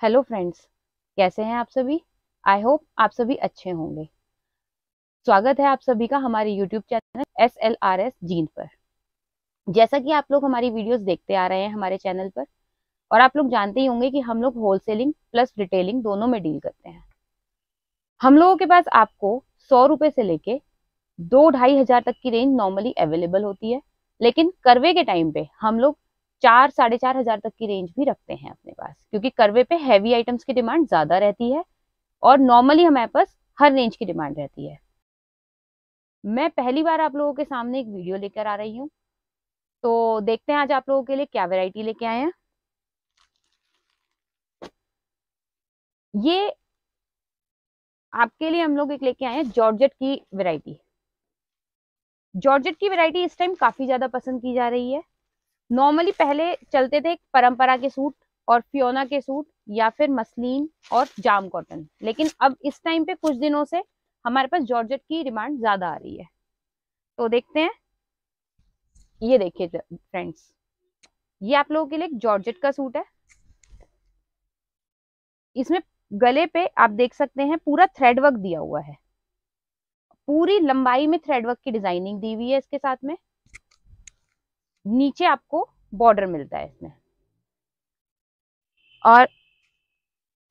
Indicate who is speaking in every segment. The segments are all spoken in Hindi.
Speaker 1: हेलो फ्रेंड्स, कैसे हैं आप सभी? आई होप आप सभी अच्छे होंगे। स्वागत है आप सभी का हमारे YouTube channel S L R S Jean पर। जैसा कि आप लोग हमारी वीडियोस देखते आ रहे हैं हमारे चैनल पर, और आप लोग जानते ही होंगे कि हम लोग होलसेलिंग प्लस रिटेलिंग दोनों में डील करते हैं। हम लोगों के पास आपको सौ रुपए से लेके दो ढाई हज़ार तक की रेंज नॉर्मली अवेलेबल होती है, लेकिन करवे के टाइम पे हम लोग चार, साढ़े चार हज़ार तक की रेंज भी रखते हैं अपने पास, क्योंकि करवे पे हैवी आइटम्स की डिमांड ज़्यादा रहती है और नॉर्मली हमारे पास हर रेंज की डिमांड रहती है। मैं पहली बार आप लोगों के सामने एक वीडियो लेकर आ रही हूँ। तो देखते हैं आज आप लोगों के लिए क्या वेराइटी लेके आए हैं। ये आपके लिए हम लोग एक लेके आए हैं जॉर्जेट की वेराइटी जॉर्जेट की वेराइटी इस टाइम काफ़ी ज़्यादा पसंद की जा रही है। नॉर्मली पहले चलते थे परंपरा के सूट और फियोना के सूट या फिर मसलिन और जाम कॉटन। लेकिन अब इस टाइम पे कुछ दिनों से हमारे पास जॉर्जेट की डिमांड ज़्यादा आ रही है। तो देखते हैं। ये देखिए फ्रेंड्स ये आप लोगों के लिए जॉर्जेट का सूट है। इसमें गले पे आप देख सकते हैं पूरा थ्रेड वर्क दिया हुआ है। पूरी लंबाई में थ्रेड वर्क की डिज़ाइनिंग दी हुई है इसके साथ में। नीचे आपको बॉर्डर मिलता है इसमें। और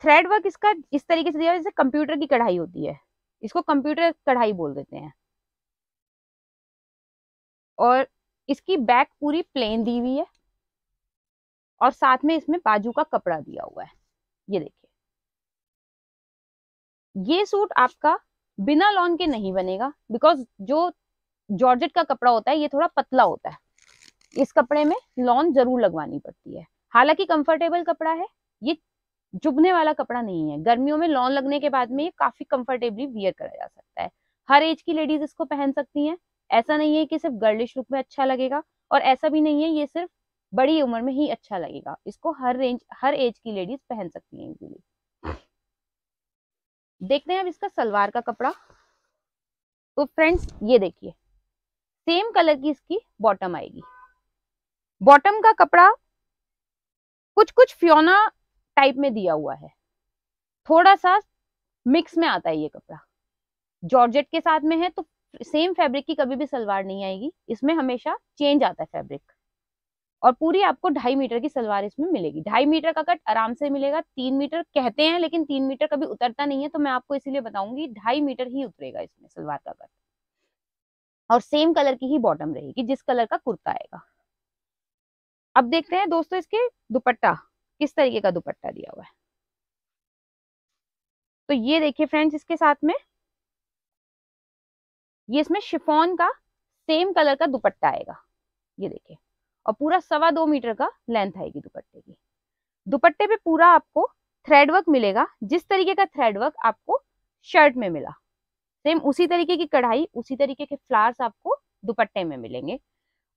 Speaker 1: थ्रेड वर्क इसका इस तरीके से दिया जैसे कंप्यूटर की कढ़ाई होती है। इसको कंप्यूटर कढ़ाई बोल देते हैं। और इसकी बैक पूरी प्लेन दी हुई है। और साथ में इसमें बाजू का कपड़ा दिया हुआ है। ये देखिए। ये सूट आपका बिना लॉन के नहीं बनेगा बिकॉज़ जो जॉर्जेट का कपड़ा होता है, ये थोड़ा पतला होता है। इस कपड़े में लॉन ज़रूर लगवानी पड़ती है। हालाँकि कंफर्टेबल कपड़ा है, ये चुभने वाला कपड़ा नहीं है। गर्मियों में लॉन लगने के बाद में ये काफ़ी कंफर्टेबली वियर करा जा सकता है। हर एज की लेडीज़ इसको पहन सकती हैं। ऐसा नहीं है कि सिर्फ़ गर्लिश लुक में अच्छा लगेगा और ऐसा भी नहीं है, ये सिर्फ़ बड़ी उम्र में ही अच्छा लगेगा। इसको हर रेंज हर एज की लेडीज़ पहन सकती हैं इजीली देखते हैं अब इसका सलवार का कपड़ा। तो फ्रेंड्स ये देखिए। सेम कलर की इसकी बॉटम आएगी। बॉटम का कपड़ा कुछ कुछ फ्योना टाइप में दिया हुआ है। थोड़ा सा मिक्स में आता है ये कपड़ा। जॉर्जेट के साथ में है तो सेम फैब्रिक की कभी भी सलवार नहीं आएगी। इसमें हमेशा चेंज आता है फैब्रिक और पूरी आपको ढाई मीटर की सलवार इसमें मिलेगी। ढाई मीटर का कट आराम से मिलेगा। तीन मीटर कहते हैं लेकिन तीन मीटर कभी उतरता नहीं है तो मैं आपको इसीलिए बताऊँगी ढाई मीटर ही उतरेगा इसमें सलवार का कट और सेम कलर की ही बॉटम रहेगी जिस कलर का कुर्ता आएगा। अब देखते हैं दोस्तों इसके दुपट्टा, किस तरीके का दुपट्टा दिया हुआ है। तो ये देखिए फ्रेंड्स इसके साथ में। ये इसमें शिफॉन का सेम कलर का दुपट्टा आएगा, ये देखिए। और पूरा सवा दो मीटर का लेंथ आएगी दुपट्टे की। दुपट्टे पे पूरा आपको थ्रेड वर्क मिलेगा, जिस तरीके का थ्रेड वर्क आपको शर्ट में मिला। सेम उसी तरीके की कढ़ाई, उसी तरीके के फ्लावर्स आपको दुपट्टे में मिलेंगे।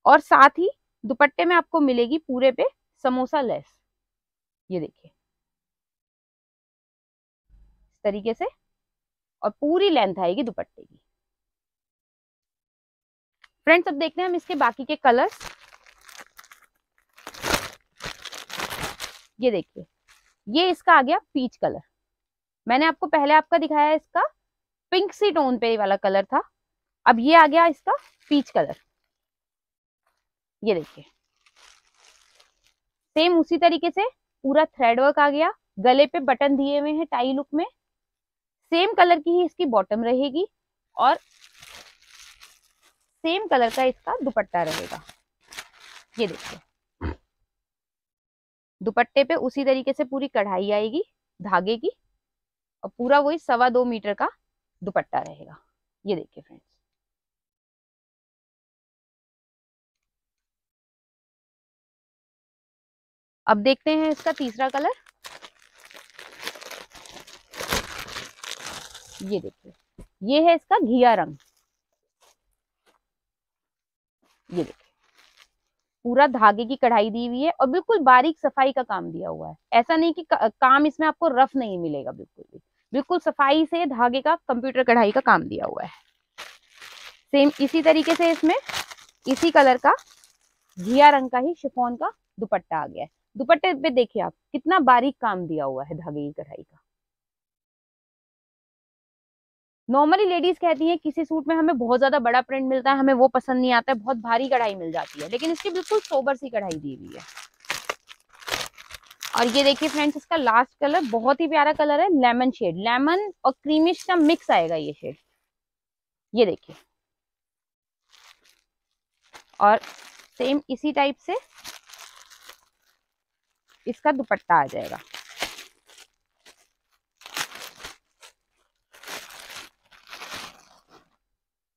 Speaker 1: और साथ ही दुपट्टे में आपको मिलेगी पूरे पे समोसा लेस। ये देखिए। इस तरीके से और पूरी लेंथ आएगी दुपट्टे की। फ्रेंड्स, अब देखते हैं हम इसके बाकी के कलर्स। ये देखिए, ये इसका आ गया पीच कलर। मैंने आपको पहले आपका दिखाया इसका पिंक सी टोन पे वाला कलर था, अब ये आ गया इसका पीच कलर। ये देखिए। सेम उसी तरीके से पूरा थ्रेड वर्क आ गया। गले पे बटन दिए हुए हैं टाई लुक में। सेम कलर की ही इसकी बॉटम रहेगी और सेम कलर का इसका दुपट्टा रहेगा। ये देखिए। दुपट्टे पे उसी तरीके से पूरी कढ़ाई आएगी धागे की और पूरा वही सवा दो मीटर का दुपट्टा रहेगा। ये देखिए फ्रेंड्स। अब देखते हैं इसका तीसरा कलर। ये देखिए ये है इसका घिया रंग। ये देखिए पूरा धागे की कढ़ाई दी हुई है और बिल्कुल बारीक सफ़ाई का काम दिया हुआ है। ऐसा नहीं कि का, काम इसमें आपको रफ नहीं मिलेगा बिल्कुल भी। बिल्कुल सफ़ाई से धागे का कंप्यूटर कढ़ाई का काम दिया हुआ है। सेम इसी तरीके से इसमें इसी कलर का घिया रंग का ही शिफोन का दुपट्टा आ गया है। दुपट्टे पे देखिए आप, कितना बारीक काम दिया हुआ है धागे की कढ़ाई का। नॉर्मली लेडीज़ कहती हैं, किसी सूट में हमें बहुत ज़्यादा बड़ा प्रिंट मिलता है, हमें वो पसंद नहीं आता है, बहुत भारी कढ़ाई मिल जाती है, लेकिन इसकी बिल्कुल सोबर सी कढ़ाई दी हुई है। और ये देखिए फ्रेंड्स इसका लास्ट कलर बहुत ही प्यारा कलर है लेमन शेड लेमन और क्रीमिश का मिक्स आएगा ये शेड ये देखिए। और सेम इसी टाइप से इसका दुपट्टा आ जाएगा।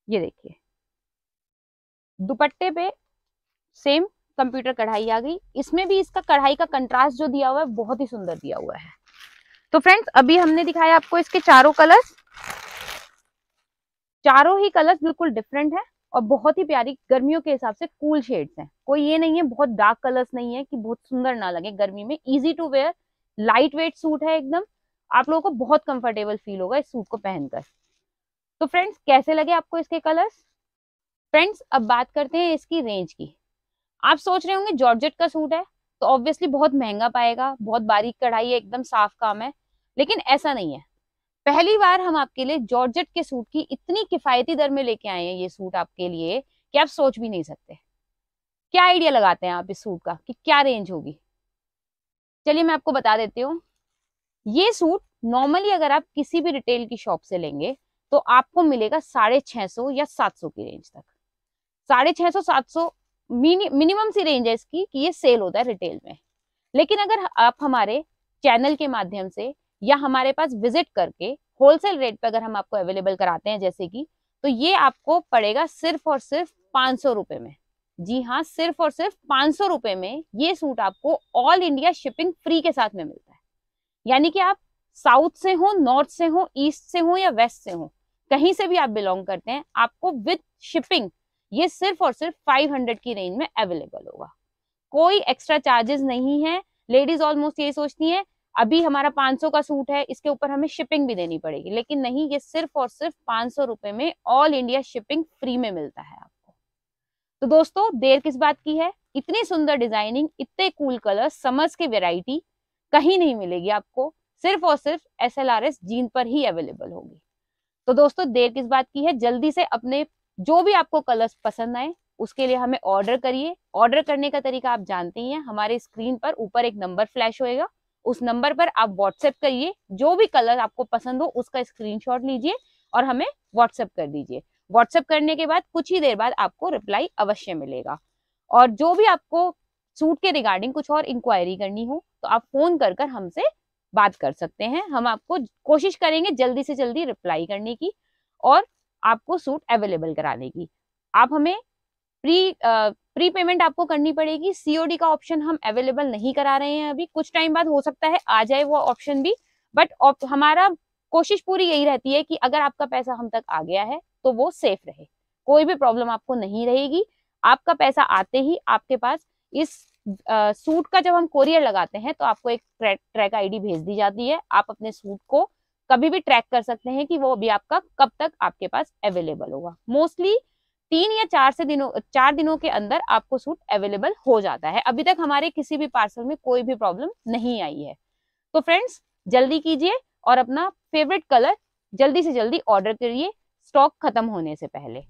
Speaker 1: ये देखिए। दुपट्टे पे सेम कंप्यूटर कढ़ाई आ गई। इसमें भी इसका कढ़ाई का कंट्रास्ट जो दिया हुआ है, बहुत ही सुंदर दिया हुआ है। तो फ्रेंड्स अभी हमने दिखाया आपको इसके चारों कलर्स चारों ही कलर्स बिल्कुल डिफरेंट है। और बहुत ही प्यारी गर्मियों के हिसाब से कूल शेड्स हैं। कोई ये नहीं है, बहुत डार्क कलर्स नहीं है कि बहुत सुंदर ना लगे गर्मी में। Easy to wear lightweight suit है एकदम। आप लोगों को बहुत कंफर्टेबल फील होगा इस सूट को पहनकर। तो फ्रेंड्स कैसे लगे आपको इसके कलर्स फ्रेंड्स अब बात करते हैं इसकी रेंज की। आप सोच रहे होंगे जॉर्जेट का सूट है तो ऑब्वियसली बहुत महँगा पाएगा, बहुत बारीक कढ़ाई है, एकदम साफ़ काम है, लेकिन ऐसा नहीं है। पहली बार हम आपके लिए जॉर्जेट के सूट की इतनी किफायती दर में लेके आए हैं ये सूट आपके लिए कि आप सोच भी नहीं सकते। क्या आइडिया लगाते हैं आप इस सूट का कि क्या रेंज होगी? चलिए मैं आपको बता देती हूँ। ये सूट नॉर्मली अगर आप किसी भी रिटेल की शॉप से लेंगे तो आपको मिलेगा साढ़े छह सौ या सात सौ की रेंज तक। साढ़े छह सौ, सात सौ मिनिमम सी रेंज है इसकी कि ये सेल होता है रिटेल में। लेकिन अगर आप हमारे चैनल के माध्यम से या हमारे पास विज़िट करके होलसेल रेट पे अगर हम आपको अवेलेबल कराते हैं जैसे कि तो ये आपको पड़ेगा सिर्फ़ और सिर्फ़ पाँच सौ रुपए में। जी हाँ सिर्फ़ और सिर्फ़ पाँच सौ रुपए में ये सूट आपको ऑल इंडिया शिपिंग फ्री के साथ में मिलता है। यानी कि आप साउथ से हो नॉर्थ से हो ईस्ट से हो या वेस्ट से हो, कहीं से भी आप बिलोंग करते हैं, आपको विद शिपिंग ये सिर्फ़ और सिर्फ़ 500 की रेंज में अवेलेबल होगा। कोई एक्स्ट्रा चार्जेस नहीं है। लेडीज़ ऑलमोस्ट ये सोचती हैं अभी हमारा 500 का सूट है, इसके ऊपर हमें शिपिंग भी देनी पड़ेगी। लेकिन नहीं, ये सिर्फ़ और सिर्फ़ पाँच सौ रुपए में ऑल इंडिया शिपिंग फ्री में मिलता है आपको। तो दोस्तों, देर किस बात की है? इतनी सुंदर डिज़ाइनिंग इतने कूल कलर समर्स की वेराइटी कहीं नहीं मिलेगी आपको। सिर्फ़ और सिर्फ़ S L R S Jean पर ही अवेलेबल होगी। तो दोस्तों, देर किस बात की है? जल्दी से अपने जो भी आपको कलर्स पसंद आए, उसके लिए हमें ऑर्डर करिए। ऑर्डर करने का तरीका आप जानते ही हैं, हमारे स्क्रीन पर ऊपर एक नंबर फ्लैश होएगा। उस नंबर पर आप व्हाट्सएप करिए, जो भी कलर आपको पसंद हो, उसका स्क्रीनशॉट लीजिए और हमें व्हाट्सएप कर दीजिए। व्हाट्सएप करने के बाद कुछ ही देर बाद आपको रिप्लाई अवश्य मिलेगा। और जो भी आपको सूट के रिगार्डिंग कुछ और इंक्वायरी करनी हो तो आप फ़ोन कर कर हमसे बात कर सकते हैं। हम आपको कोशिश करेंगे जल्दी से जल्दी रिप्लाई करने की और आपको सूट अवेलेबल कराने की। आप हमें प्री प्री पेमेंट आपको करनी पड़ेगी। सीओडी का ऑप्शन हम अवेलेबल नहीं करा रहे हैं अभी। कुछ टाइम बाद हो सकता है आ जाए वो ऑप्शन भी। बट हमारा कोशिश पूरी यही रहती है कि अगर आपका पैसा हम तक आ गया है तो वो सेफ़ रहे। कोई भी प्रॉब्लम आपको नहीं रहेगी। आपका पैसा आते ही आपके पास इस आ, सूट का जब हम कोरियर लगाते हैं तो आपको एक ट्रैक ट्रैक आईडी भेज दी जाती है। आप अपने सूट को कभी भी ट्रैक कर सकते हैं कि वो अभी आपका कब तक आपके पास अवेलेबल होगा। मोस्टली तीन या चार से दिनों, चार दिनों के अंदर आपको सूट अवेलेबल हो जाता है। अभी तक हमारे किसी भी पार्सल में कोई भी प्रॉब्लम नहीं आई है। तो फ्रेंड्स जल्दी कीजिए और अपना फेवरेट कलर जल्दी से जल्दी ऑर्डर करिए स्टॉक खत्म होने से पहले।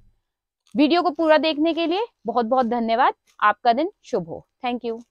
Speaker 1: वीडियो को पूरा देखने के लिए बहुत बहुत धन्यवाद। आपका दिन शुभ हो। Thank you